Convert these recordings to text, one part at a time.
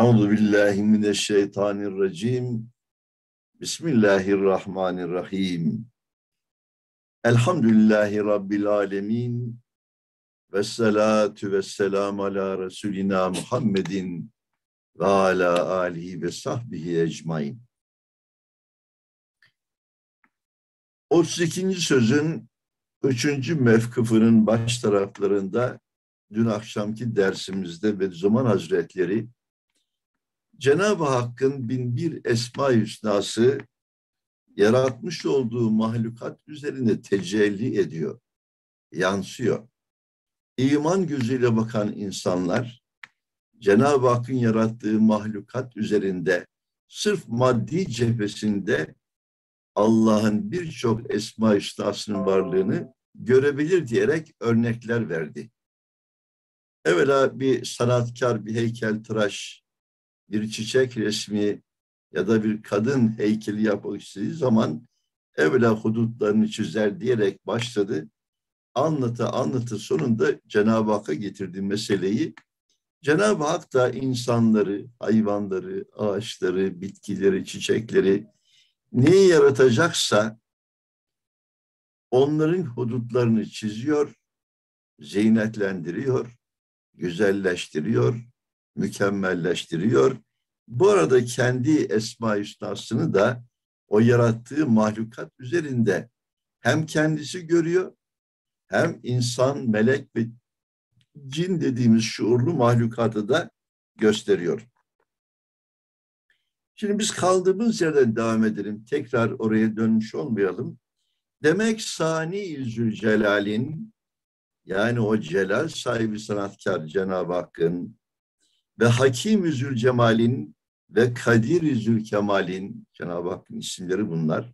Euzu billahi mineşşeytanirracim. Bismillahirrahmanirrahim. Elhamdülillahi rabbil alamin. Ve salatu ve selam ala Resulina Muhammedin ve ala alihi ve sahbihi ecmain. 32. sözün 3. mevkıfının baş taraflarında dün akşamki dersimizde ve zaman Hazretleri Cenab-ı Hakk'ın bin bir esma hüsnası yaratmış olduğu mahlukat üzerine tecelli ediyor, yansıyor. İman gözüyle bakan insanlar Cenab-ı Hakk'ın yarattığı mahlukat üzerinde sırf maddi cephesinde Allah'ın birçok esma hüsnasının varlığını görebilir diyerek örnekler verdi. Evvela bir sanatkar, bir heykel tıraş, bir çiçek resmi ya da bir kadın heykeli yapmak istediği zaman evvela hudutlarını çizer diyerek başladı. Anlatı anlatı sonunda Cenab-ı Hakk'a getirdi meseleyi. Cenab-ı Hak da insanları, hayvanları, ağaçları, bitkileri, çiçekleri neyi yaratacaksa onların hudutlarını çiziyor, zeynetlendiriyor, güzelleştiriyor, mükemmelleştiriyor. Bu arada kendi esma hüsnasını da o yarattığı mahlukat üzerinde hem kendisi görüyor hem insan, melek ve cin dediğimiz şuurlu mahlukatı da gösteriyor. Şimdi biz kaldığımız yerden devam edelim. Tekrar oraya dönmüş olmayalım. Demek Sani Zülcelal'in yani o celal sahibi sanatkar Cenab-ı Hakk'ın ve Hakim Zülcemal'in ve Kadir Zülkemal'in Cenab-ı Hakk'ın isimleri bunlar.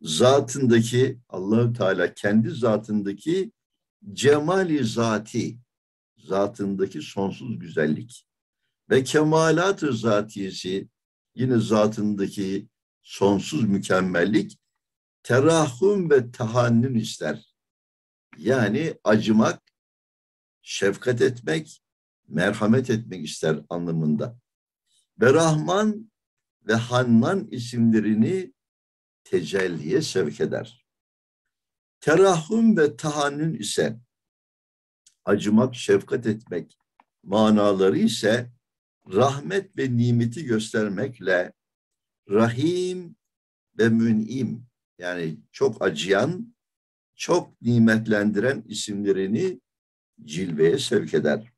Zatındaki Allahü Teala kendi zatındaki cemali zati zatındaki sonsuz güzellik ve kemalat-ı zatiyesi yine zatındaki sonsuz mükemmellik terahüm ve tahannün ister. Yani acımak, şefkat etmek, merhamet etmek ister anlamında. Ve Rahman ve Hannan isimlerini tecelliye sevk eder. Terahüm ve tahannün ise acımak, şefkat etmek manaları ise rahmet ve nimeti göstermekle rahim ve münim yani çok acıyan, çok nimetlendiren isimlerini cilveye sevk eder.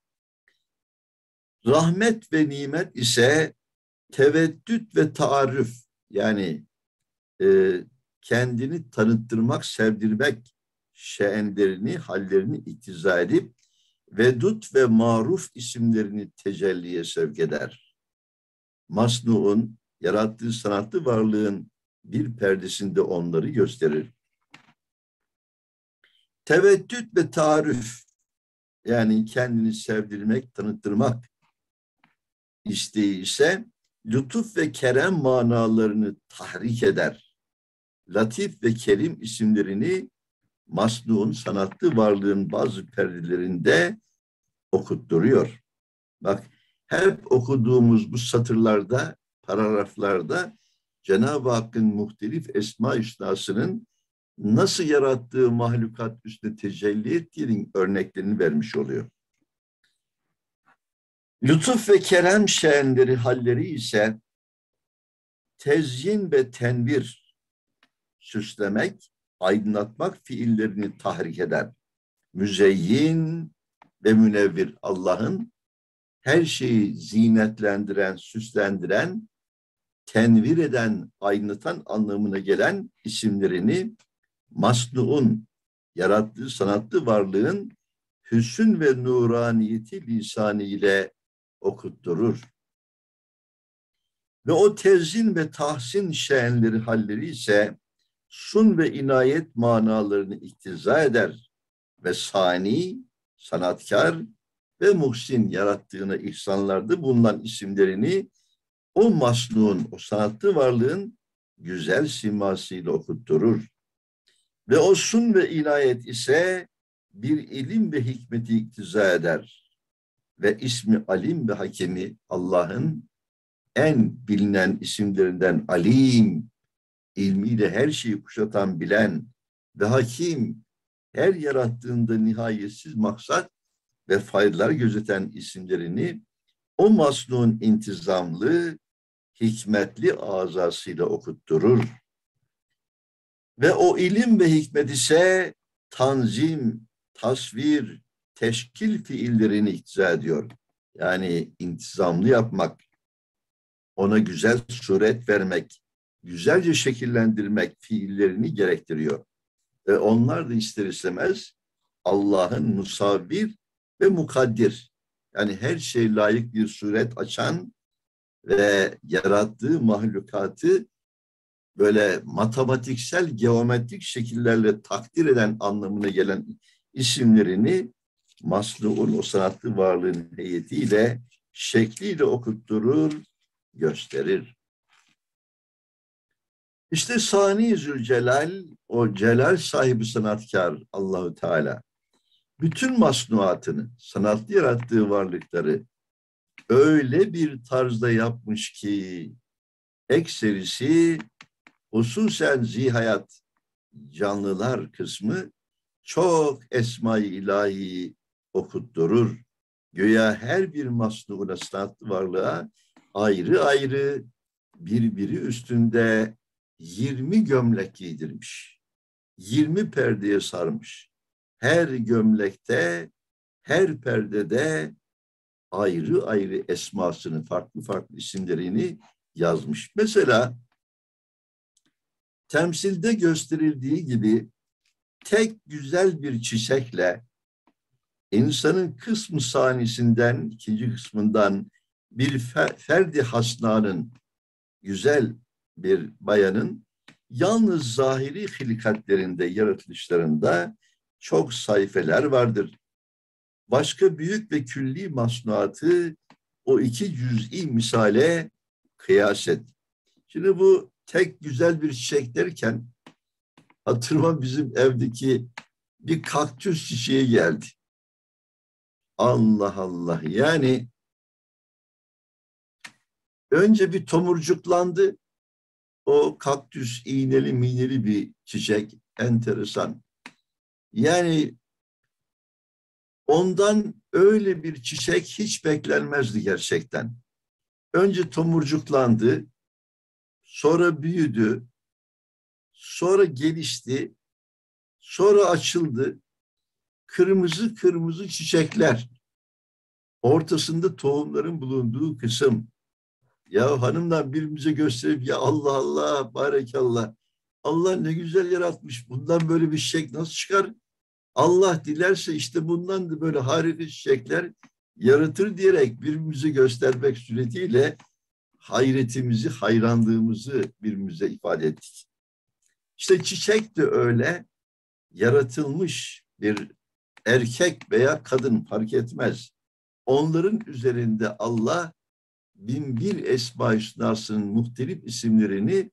Rahmet ve nimet ise teveddüt ve taarruf yani e, kendini tanıttırmak, sevdirmek şeenlerini, hallerini iktiza edip Vedut ve Maruf isimlerini tecelliye sevk eder. Masnu'un yarattığı sanatlı varlığın bir perdesinde onları gösterir. Teveddüt ve tarif yani kendini sevdirmek, tanıttırmak isteği ise lütuf ve kerem manalarını tahrik eder. Latif ve kerim isimlerini Masnu'un sanatlı varlığın bazı perdelerinde okutturuyor. Bak hep okuduğumuz bu satırlarda, paragraflarda Cenab-ı Hakk'ın muhtelif esma hüsnasının nasıl yarattığı mahlukat üstüne tecelli ettiğinin örneklerini vermiş oluyor. Lütuf ve kerem şenleri, halleri ise tezyin ve tenvir süslemek, aydınlatmak fiillerini tahrik eder. Müzeyyin ve münevvir Allah'ın her şeyi zinetlendiren, süslendiren, tenvir eden, aydınlatan anlamına gelen isimlerini masnuun, yarattığı sanatlı varlığın hüsün ve nuraniyeti lisanı ile okutturur. Ve o tezin ve tahsin şenleri halleri ise sun ve inayet manalarını iktiza eder ve sani, sanatkar ve muhsin yarattığına ihsanlarda bulunan isimlerini o masnuğun, o sanatlı varlığın güzel simasıyla okutturur. Ve o sun ve inayet ise bir ilim ve hikmeti iktiza eder ve ismi Alim ve Hakemi Allah'ın en bilinen isimlerinden Alim, ilmiyle her şeyi kuşatan bilen ve Hakim, her yarattığında nihayetsiz maksat ve faydalar gözeten isimlerini o masnun intizamlı, hikmetli azasıyla okutturur. Ve o ilim ve hikmet ise tanzim, tasvir, teşkil fiillerini iktiza ediyor. Yani intizamlı yapmak, ona güzel suret vermek, güzelce şekillendirmek fiillerini gerektiriyor. Ve onlar da ister istemez Allah'ın musavvir ve mukaddir. Yani her şey layık bir suret açan ve yarattığı mahlukatı böyle matematiksel, geometrik şekillerle takdir eden anlamına gelen isimlerini Maslu'un o sanatlı varlığın heyetiyle, şekliyle okutturur, gösterir. İşte Sani Zülcelal, o celal sahibi sanatkar Allahu Teala, bütün masnuatını, sanatlı yarattığı varlıkları öyle bir tarzda yapmış ki ekserisi hususen zihayat canlılar kısmı çok esma-i ilahi okutturur. Göya her bir masnuğuna sanatlı varlığa ayrı ayrı birbiri üstünde 20 gömlek giydirmiş. 20 perdeye sarmış. Her gömlekte, her perdede ayrı ayrı esmasını, farklı farklı isimlerini yazmış. Mesela temsilde gösterildiği gibi tek güzel bir çiçekle insanın kısmı sanisinden, ikinci kısmından bir ferdi hasnanın, güzel bir bayanın yalnız zahiri hilikatlerinde, yaratılışlarında çok sayfeler vardır. Başka büyük ve külli masnuatı o iki cüz'i misale kıyas et. Şimdi bu tek güzel bir çiçek derken hatırıma bizim evdeki bir kaktüs çiçeği geldi. Allah Allah yani önce bir tomurcuklandı. O kaktüs iğneli mineli bir çiçek enteresan. Yani ondan öyle bir çiçek hiç beklenmezdi gerçekten. Önce tomurcuklandı, sonra büyüdü, sonra gelişti, sonra açıldı. Kırmızı kırmızı çiçekler. Ortasında tohumların bulunduğu kısım. Ya hanımdan birbirimize gösterip ya Allah Allah, barekallah. Allah ne güzel yaratmış. Bundan böyle bir çiçek nasıl çıkar? Allah dilerse işte bundan da böyle harika çiçekler yaratır diyerek birbirimize göstermek suretiyle hayretimizi, hayranlığımızı birbirimize ifade ettik. İşte çiçek de öyle yaratılmış bir erkek veya kadın fark etmez. Onların üzerinde Allah bin bir esma hüsnasının muhtelif isimlerini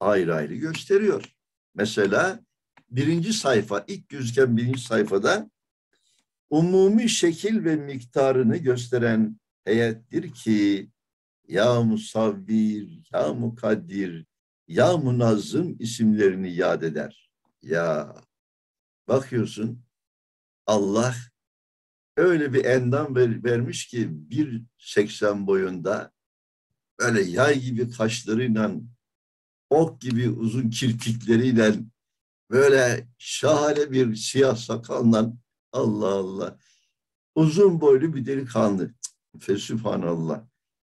ayrı ayrı gösteriyor. Mesela birinci sayfa, ilk gözüken birinci sayfada umumi şekil ve miktarını gösteren heyettir ki ya musavvir, ya mukaddir, ya munazzım isimlerini yad eder. Ya bakıyorsun Allah öyle bir endam ver, vermiş ki bir seksen boyunda böyle yay gibi kaşlarıyla ok gibi uzun kirpikleriyle böyle şahane bir siyah sakalla Allah Allah uzun boylu bir delikanlı. Fesübhanallah.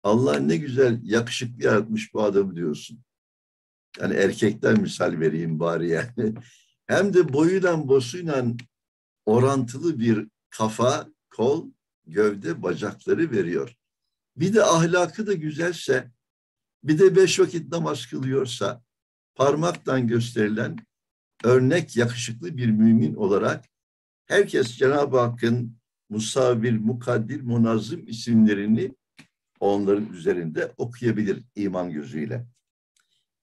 Allah ne güzel yakışıklı yaratmış bu adamı diyorsun. Yani erkekten misal vereyim bari yani. Hem de boyuyla bosuyla orantılı bir kafa, kol, gövde, bacakları veriyor. Bir de ahlakı da güzelse, bir de beş vakit namaz kılıyorsa, parmaktan gösterilen örnek yakışıklı bir mümin olarak herkes Cenab-ı Hakk'ın musavir, mukaddir, munazzım isimlerini onların üzerinde okuyabilir iman gözüyle.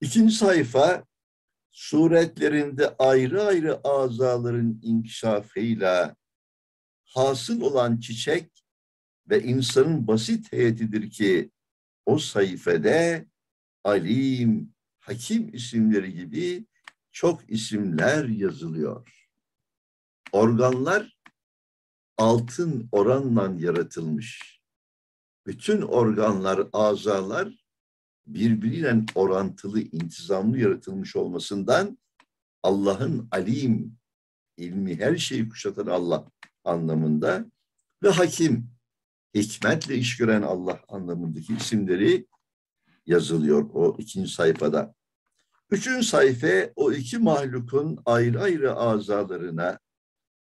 İkinci sayfa suretlerinde ayrı ayrı azaların inkişafıyla hasıl olan çiçek ve insanın basit heyetidir ki o sayfede Alim, Hakim isimleri gibi çok isimler yazılıyor. Organlar altın oranla yaratılmış. Bütün organlar, azalar birbiriyle orantılı, intizamlı yaratılmış olmasından Allah'ın alim, ilmi her şeyi kuşatan Allah anlamında ve hakim, hikmetle iş gören Allah anlamındaki isimleri yazılıyor o ikinci sayfada. Üçüncü sayfa o iki mahlukun ayrı ayrı azalarına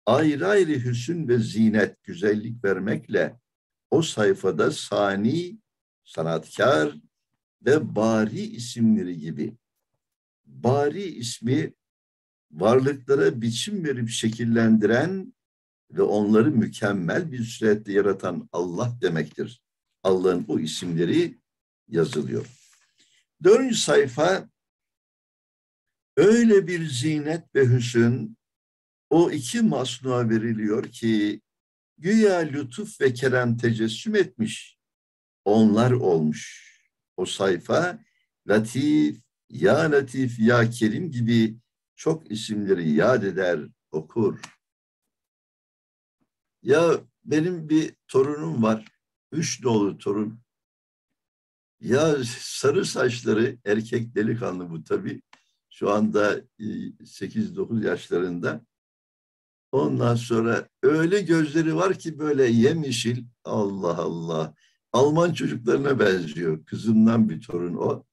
ayrı ayrı hüsün ve zinet, güzellik vermekle o sayfada sani, sanatkar ve bari isimleri gibi. Bari ismi varlıklara biçim verip şekillendiren ve onları mükemmel bir surette yaratan Allah demektir. Allah'ın bu isimleri yazılıyor. Dördüncü sayfa öyle bir zinet ve hüsün o iki masnuğa veriliyor ki güya lütuf ve kerem tecessüm etmiş. Onlar olmuş. O sayfa Latif, Ya Latif, Ya Kerim gibi çok isimleri yad eder, okur. Ya benim bir torunum var. Üç dolu torun. Ya sarı saçları erkek delikanlı bu tabii. Şu anda 8-9 e, yaşlarında. Ondan sonra öyle gözleri var ki böyle yemyeşil. Allah Allah. Alman çocuklarına benziyor. Kızımdan bir torun o.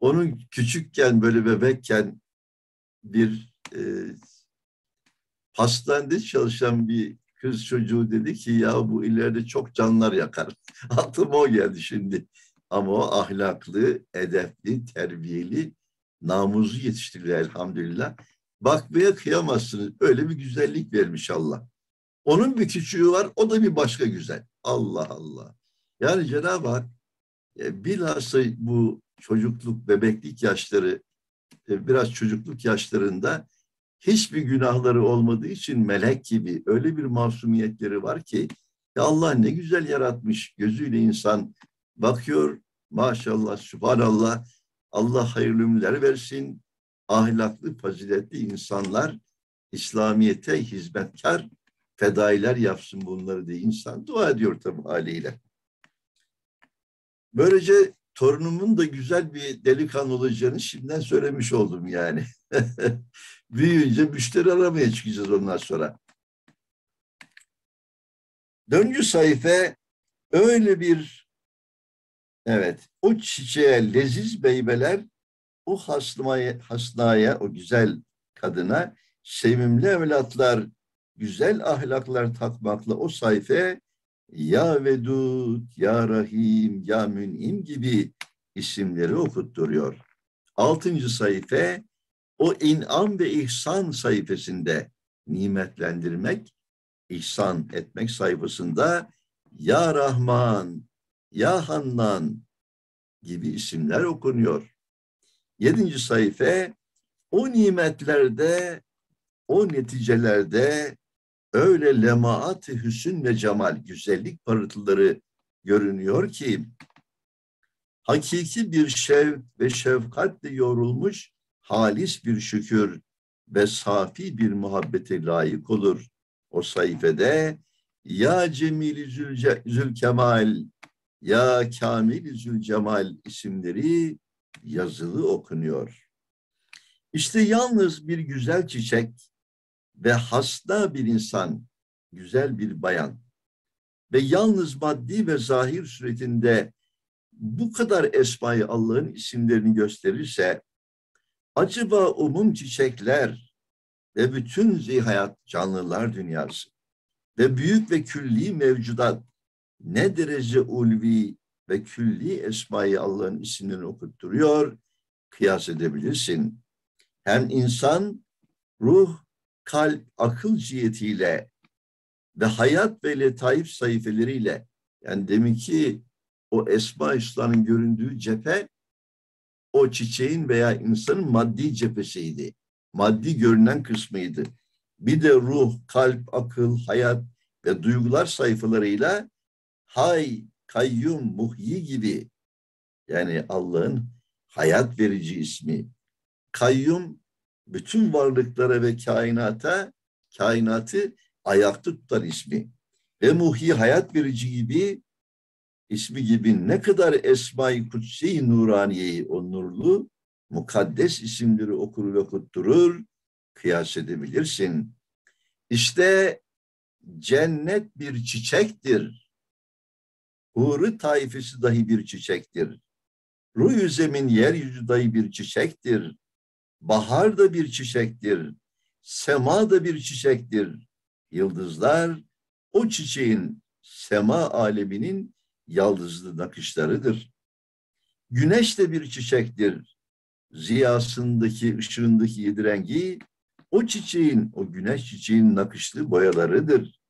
Onun küçükken böyle bebekken bir e, hastanede çalışan bir kız çocuğu dedi ki ya bu ileride çok canlar yakar. Aklıma o geldi şimdi. Ama o ahlaklı, edepli, terbiyeli, namuzu yetiştirdi elhamdülillah. Bakmaya kıyamazsınız. Öyle bir güzellik vermiş Allah. Onun bir küçüğü var, o da bir başka güzel. Allah Allah. Yani Cenab-ı Hak e, bilhassa bu çocukluk, bebeklik yaşları, e, biraz çocukluk yaşlarında hiçbir günahları olmadığı için melek gibi öyle bir masumiyetleri var ki ya Allah ne güzel yaratmış gözüyle insan bakıyor. Maşallah subhanallah Allah hayırlı ömürler versin. Ahlaklı faziletli insanlar İslamiyete hizmetkar fedailer yapsın bunları diye insan dua ediyor tabi haliyle. Böylece torunumun da güzel bir delikanlı olacağını şimdiden söylemiş oldum yani. Büyüyünce müşteri aramaya çıkacağız ondan sonra. Döngü sayfa öyle bir evet o çiçeğe leziz beybeler o hasnaya, hasnaya o güzel kadına sevimli evlatlar güzel ahlaklar takmakla o sayfa ya Vedud, Ya Rahim, Ya Mün'im gibi isimleri okutturuyor. Altıncı sayfa o inam ve ihsan sayfasında nimetlendirmek, ihsan etmek sayfasında Ya Rahman, Ya Hannan gibi isimler okunuyor. Yedinci sayfa o nimetlerde, o neticelerde öyle lemaat-ı hüsün ve cemal, güzellik parıltıları görünüyor ki hakiki bir şevk ve şefkatle yorulmuş halis bir şükür ve safi bir muhabbete layık olur. O sayfede ya Cemil Zülce, Zülkemal ya Kamil Zülcemal isimleri yazılı okunuyor. İşte yalnız bir güzel çiçek ve hasta bir insan, güzel bir bayan ve yalnız maddi ve zahir suretinde bu kadar esmayı Allah'ın isimlerini gösterirse acaba umum çiçekler ve bütün zihayat canlılar dünyası ve büyük ve külli mevcudat ne derece ulvi ve külli esmayı Allah'ın isimlerini okutturuyor, kıyas edebilirsin. Hem insan, ruh, kalp, akıl cihetiyle ve hayat ve letaif sayfeleriyle yani demin ki o Esma Hüsna'nın göründüğü cephe o çiçeğin veya insanın maddi cephesiydi. Maddi görünen kısmıydı. Bir de ruh, kalp, akıl, hayat ve duygular sayfalarıyla hay, kayyum, muhyi gibi yani Allah'ın hayat verici ismi. Kayyum bütün varlıklara ve kainata, kainatı ayakta tutar ismi. Ve muhyi hayat verici gibi ismi gibi ne kadar Esma-i Kutsi Nuraniye'yi o nurlu mukaddes isimleri okur ve kutturur, kıyas edebilirsin. İşte cennet bir çiçektir. Huri taifesi dahi bir çiçektir. Ruh zemin yeryüzü dahi bir çiçektir. Bahar da bir çiçektir. Sema da bir çiçektir. Yıldızlar o çiçeğin sema aleminin yaldızlı nakışlarıdır. Güneş de bir çiçektir. Ziyasındaki, ışığındaki yedi rengi o çiçeğin, o güneş çiçeğin nakışlı boyalarıdır.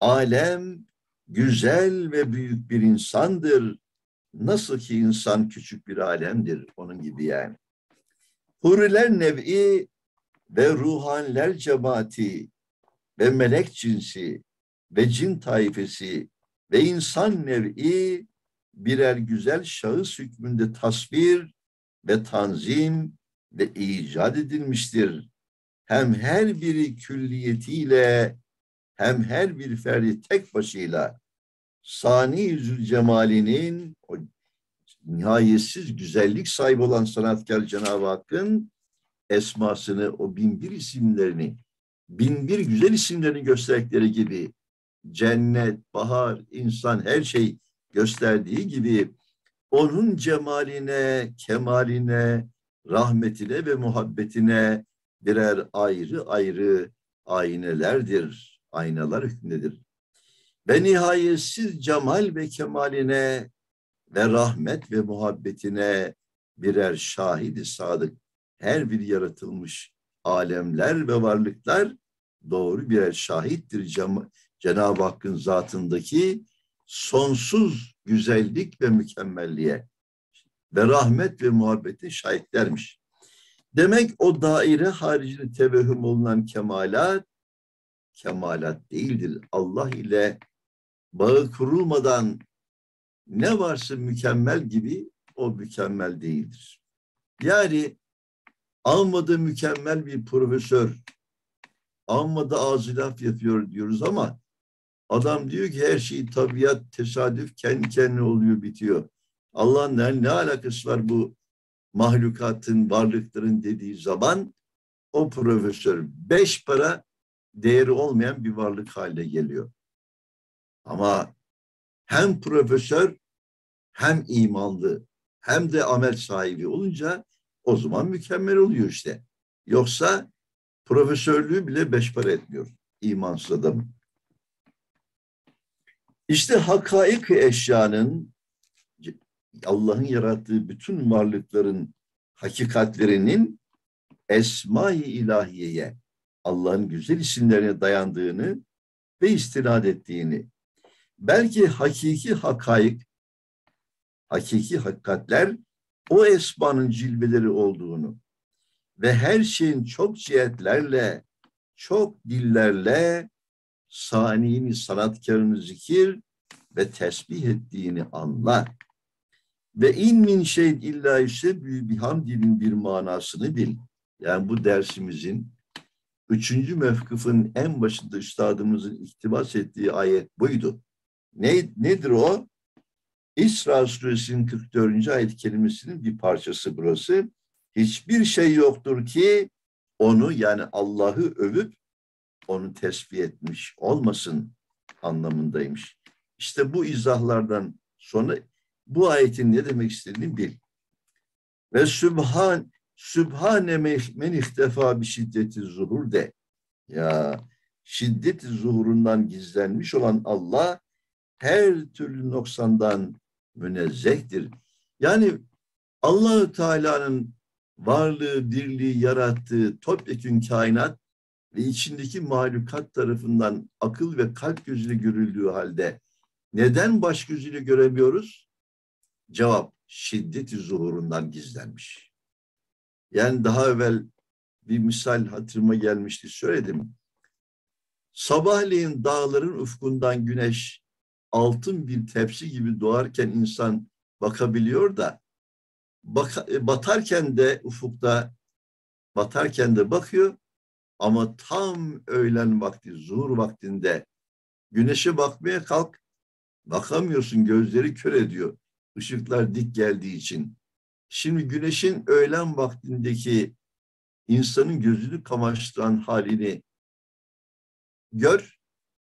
Alem güzel ve büyük bir insandır. Nasıl ki insan küçük bir alemdir, onun gibi yani. Huriler nev'i ve ruhanler cemaati ve melek cinsi ve cin taifesi ve insan nev'i birer güzel şahıs hükmünde tasvir ve tanzim ve icat edilmiştir. Hem her biri külliyetiyle hem her bir ferdi tek başıyla sani yüzül cemalinin o nihayetsiz güzellik sahibi olan sanatkar Cenab-ı Hakk'ın esmasını, o bin bir isimlerini, bin bir güzel isimlerini gösterdikleri gibi cennet, bahar, insan her şey gösterdiği gibi onun cemaline, kemaline, rahmetine ve muhabbetine birer ayrı ayrı aynelerdir, aynalar hükmündedir. Ve nihayetsiz cemal ve kemaline ve rahmet ve muhabbetine birer şahidi sadık her bir yaratılmış alemler ve varlıklar doğru birer şahittir Cenab-ı Hakk'ın zatındaki sonsuz güzellik ve mükemmelliğe ve rahmet ve muhabbeti şahitlermiş. Demek o daire haricinde tevehüm olunan kemalat, kemalat değildir. Allah ile bağı kurulmadan ne varsa mükemmel gibi o mükemmel değildir. Yani almadı mükemmel bir profesör, almadı ağzı laf yapıyor diyoruz ama adam diyor ki her şey tabiat, tesadüf kendi kendine oluyor, bitiyor. Allah'ın ne, ne alakası var bu mahlukatın, varlıkların dediği zaman o profesör beş para değeri olmayan bir varlık haline geliyor. Ama hem profesör hem imanlı hem de amel sahibi olunca o zaman mükemmel oluyor işte. Yoksa profesörlüğü bile beş para etmiyor imansız adam. İşte hakaik eşyanın Allah'ın yarattığı bütün varlıkların hakikatlerinin esma-i ilahiyeye Allah'ın güzel isimlerine dayandığını ve istinad ettiğini belki hakiki hakaik hakiki hakikatler o esmanın cilveleri olduğunu ve her şeyin çok cihetlerle, çok dillerle saniyini, sanatkarını zikir ve tesbih ettiğini anlar. Ve in min şey illa ise bihamdinin bir manasını bil. Yani bu dersimizin üçüncü mevkıfın en başında üstadımızın iktibas ettiği ayet buydu. Ne, nedir o? İsra suresinin 44. ayet kelimesinin bir parçası burası. Hiçbir şey yoktur ki onu yani Allah'ı övüp onu tesbih etmiş olmasın anlamındaymış. İşte bu izahlardan sonra bu ayetin ne demek istediğini bil. Ve sübhan sübhane men ihtefa bir şiddeti zuhur de. Ya şiddeti zuhurundan gizlenmiş olan Allah her türlü noksandan münezzehtir. Yani Allahü Teala'nın varlığı, birliği, yarattığı topyekün kainat ve içindeki mahlukat tarafından akıl ve kalp gözüyle görüldüğü halde neden baş gözüyle göremiyoruz? Cevap şiddeti zuhurundan gizlenmiş. Yani daha evvel bir misal hatırıma gelmişti söyledim. Sabahleyin dağların ufkundan güneş altın bir tepsi gibi doğarken insan bakabiliyor da bak, e, batarken de ufukta batarken de bakıyor ama tam öğlen vakti, zuhur vaktinde güneşe bakmaya kalk, bakamıyorsun, gözleri kör ediyor. Işıklar dik geldiği için. Şimdi güneşin öğlen vaktindeki insanın gözünü kamaştıran halini gör.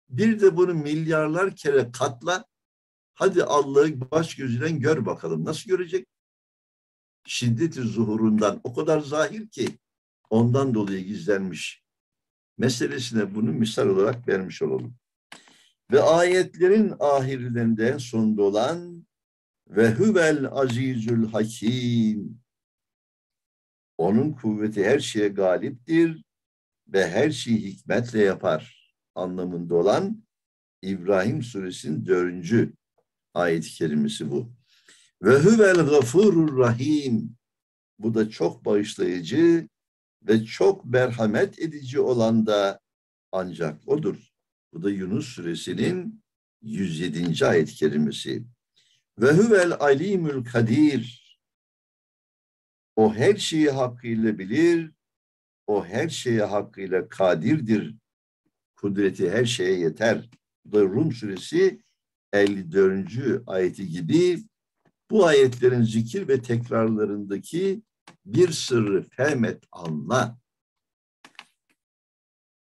Bir de bunu milyarlar kere katla. Hadi Allah'ı baş gözünden gör bakalım. Nasıl görecek? Şiddeti zuhurundan o kadar zahir ki ondan dolayı gizlenmiş. Meselesine bunu misal olarak vermiş olalım. Ve ayetlerin ahirlerinde sonunda olan ve huvel azizül hakim onun kuvveti her şeye galiptir ve her şeyi hikmetle yapar anlamında olan İbrahim suresinin dördüncü ayet-i kerimesi bu. Ve huvel gafurur rahim bu da çok bağışlayıcı ve çok merhamet edici olan da ancak odur. Bu da Yunus suresinin 107. ayet-i kerimesi. Ve huvel alimül kadir. O her şeyi hakkıyla bilir. O her şeye hakkıyla kadirdir. Kudreti her şeye yeter. Bu da Rum suresi 54. ayeti gibi bu ayetlerin zikir ve tekrarlarındaki bir sırrı fehmet anla.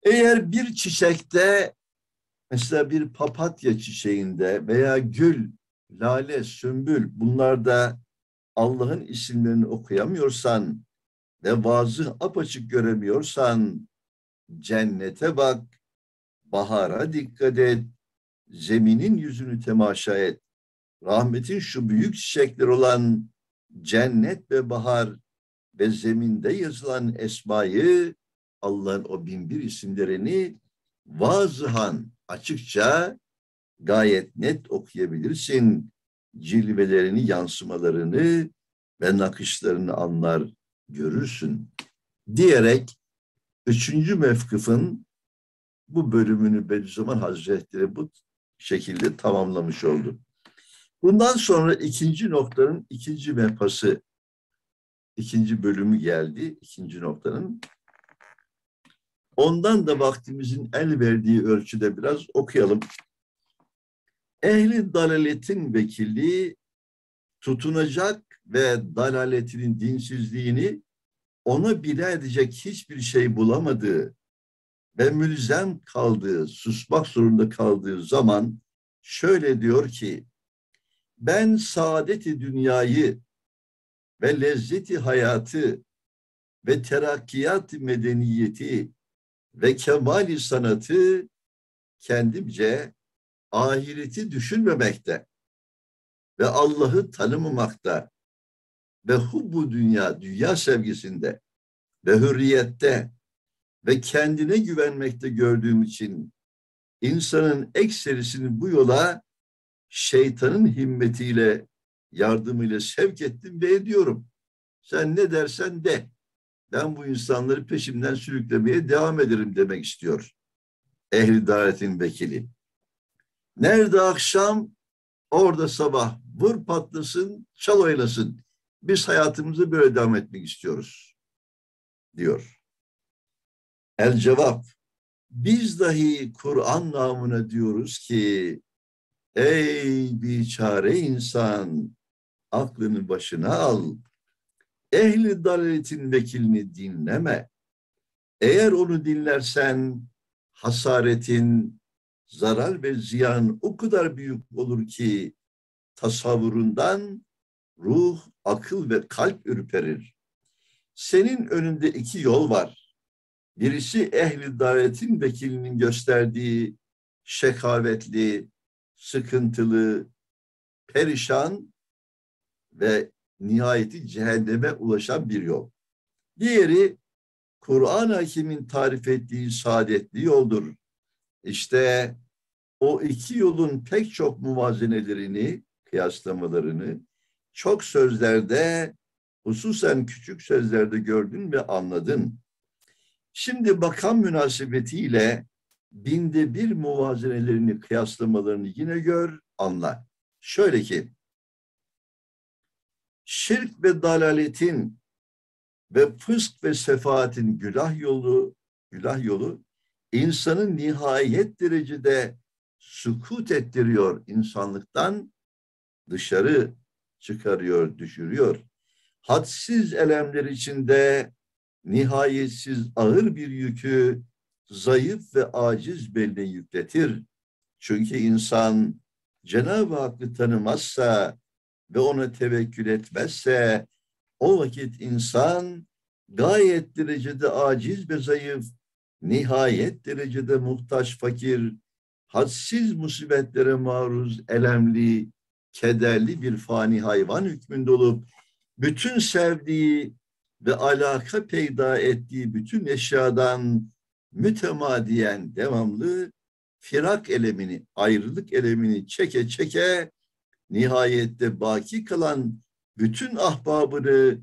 Eğer bir çiçekte mesela bir papatya çiçeğinde veya gül, lale, sümbül bunlarda Allah'ın isimlerini okuyamıyorsan ve vaazı apaçık göremiyorsan cennete bak, bahara dikkat et, zeminin yüzünü temaşa et. Rahmetin şu büyük çiçekler olan cennet ve bahar ve zeminde yazılan esmayı Allah'ın o bin bir isimlerini vazıhan açıkça gayet net okuyabilirsin. Cilvelerini, yansımalarını ve nakışlarını anlar, görürsün. Diyerek üçüncü mevkıfın bu bölümünü Bediüzzaman Hazretleri bu şekilde tamamlamış oldu. Bundan sonra ikinci noktanın ikinci mefası, ikinci bölümü geldi, ikinci noktanın. Ondan da vaktimizin el verdiği ölçüde biraz okuyalım. Ehli dalaletin vekili tutunacak ve dalaletinin dinsizliğini ona bile edecek hiçbir şey bulamadığı ve mülzem kaldığı, susmak zorunda kaldığı zaman şöyle diyor ki, ben saadeti dünyayı ve lezzeti hayatı ve terakkiyat medeniyeti ve kemali sanatı kendimce ahireti düşünmemekte ve Allah'ı tanımamakta ve hubbu dünya, dünya sevgisinde ve hürriyette ve kendine güvenmekte gördüğüm için insanın ekserisini bu yola şeytanın himmetiyle, yardımıyla sevk ettim ve ediyorum. Sen ne dersen de ben bu insanları peşimden sürüklemeye devam ederim demek istiyor. Ehli davetin vekili. Nerede akşam orada sabah vur patlasın çal oynasın. Biz hayatımızı böyle devam etmek istiyoruz diyor. El cevap biz dahi Kur'an namına diyoruz ki ey biçare insan aklını başına al ehli dalaletin vekilini dinleme. Eğer onu dinlersen hasaretin, zarar ve ziyan o kadar büyük olur ki tasavvurundan ruh, akıl ve kalp ürperir. Senin önünde iki yol var. Birisi ehli davetin vekilinin gösterdiği şekavetli, sıkıntılı, perişan ve nihayeti cehenneme ulaşan bir yol. Diğeri Kur'an hakimin tarif ettiği saadetli yoldur. İşte o iki yolun pek çok muvazenelerini, kıyaslamalarını çok sözlerde, hususen küçük sözlerde gördün ve anladın. Şimdi bakan münasebetiyle binde bir muvazenelerini kıyaslamalarını yine gör, anla. Şöyle ki, şirk ve dalaletin ve fısk ve sefaatin günah yolu, günah yolu insanın nihayet derecede sukut ettiriyor insanlıktan, dışarı çıkarıyor, düşürüyor. Hadsiz elemler içinde nihayetsiz ağır bir yükü zayıf ve aciz beline yükletir. Çünkü insan Cenab-ı Hakk'ı tanımazsa ve ona tevekkül etmezse o vakit insan gayet derecede aciz ve zayıf, nihayet derecede muhtaç fakir, hadsiz musibetlere maruz elemli, kederli bir fani hayvan hükmünde olup bütün sevdiği ve alaka peyda ettiği bütün eşyadan mütemadiyen devamlı firak elemini, ayrılık elemini çeke çeke nihayette baki kalan bütün ahbabını,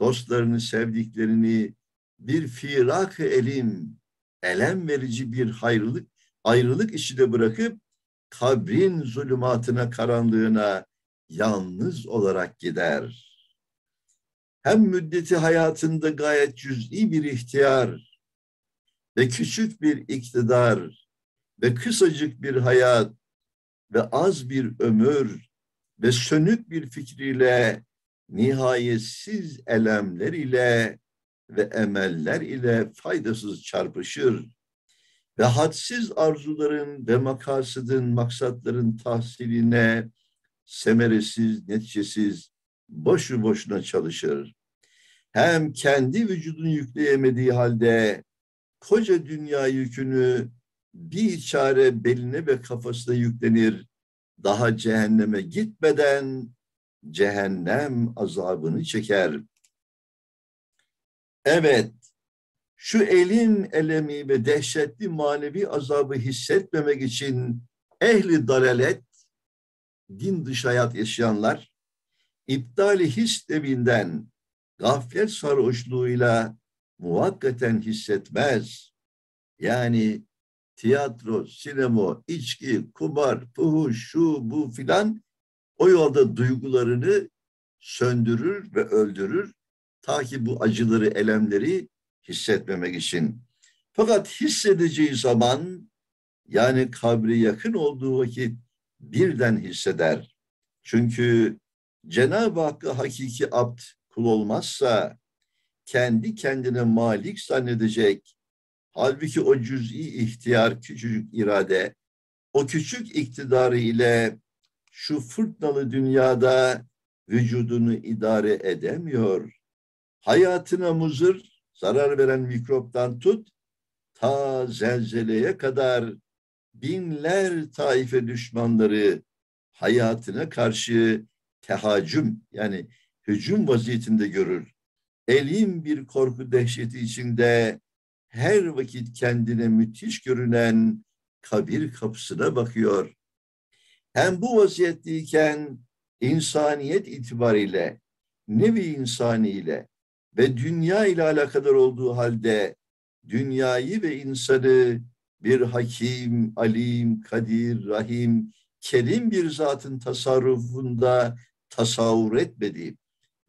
dostlarını, sevdiklerini bir firak elim, elem verici bir hayrılık, ayrılık içinde bırakıp kabrin zulümatına, karanlığına yalnız olarak gider. Hem müddeti hayatında gayet cüz'i bir ihtiyar ve küçük bir iktidar ve kısacık bir hayat ve az bir ömür ve sönük bir fikriyle nihayetsiz elemler ile ve emeller ile faydasız çarpışır ve hadsiz arzuların ve makasıdın, maksatların tahsiline semeresiz, neticesiz, boşu boşuna çalışır. Hem kendi vücudunu yükleyemediği halde koca dünya yükünü bir çare beline ve kafasına yüklenir. Daha cehenneme gitmeden cehennem azabını çeker. Evet, şu elin elemi ve dehşetli manevi azabı hissetmemek için ehli dalalet, din dışı hayat yaşayanlar, iptali his devinden gaflet sarhoşluğuyla muvakkaten hissetmez. Yani tiyatro, sinema, içki, kumar, fuhuş, şu bu filan o yolda duygularını söndürür ve öldürür ta ki bu acıları, elemleri hissetmemek için. Fakat hissedeceği zaman yani kabri yakın olduğu vakit birden hisseder. Çünkü Cenab-ı Hakk'a hakiki abd kul olmazsa kendi kendine malik zannedecek. Halbuki o cüz'i ihtiyar, küçücük irade, o küçük iktidarı ile şu fırtınalı dünyada vücudunu idare edemiyor. Hayatına muzır, zarar veren mikroptan tut, ta zelzeleye kadar binler taife düşmanları hayatına karşı tehacüm yani hücum vaziyetinde görür. Elim bir korku dehşeti içinde her vakit kendine müthiş görünen kabir kapısına bakıyor. Hem bu vaziyetteyken insaniyet itibariyle, nevi insaniyle ve dünya ile alakadar olduğu halde dünyayı ve insanı bir hakim, alim, kadir, rahim, kerim bir zatın tasarrufunda tasavvur etmediği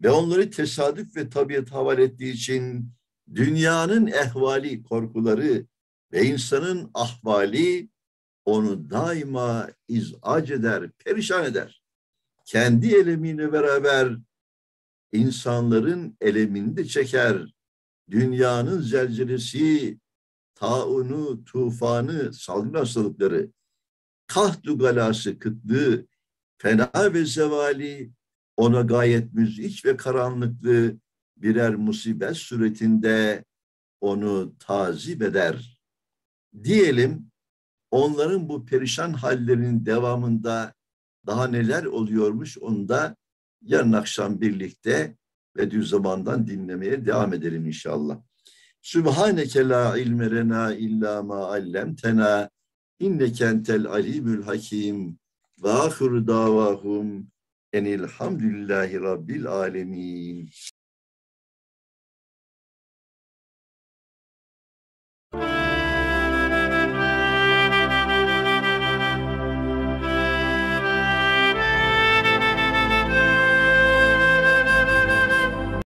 ve onları tesadüf ve tabiat havale ettiği için dünyanın ehvali, korkuları ve insanın ahvali onu daima izac eder, perişan eder. Kendi elemiyle beraber insanların elemini de çeker. Dünyanın zelzelesi, taunu, tufanı, salgın hastalıkları, kahtu galası, kıtlığı, fena ve zevali ona gayet müziç ve karanlıklı birer musibet suretinde onu tazip eder. Diyelim onların bu perişan hallerinin devamında daha neler oluyormuş onu da yarın akşam birlikte ve düz zamandan dinlemeye devam edelim inşallah. Sübhaneke la ilme lena illa ma allemtena inneke entel alimül hakim ve ahiru davahum Enilhamdülillahi Rabbil alemin.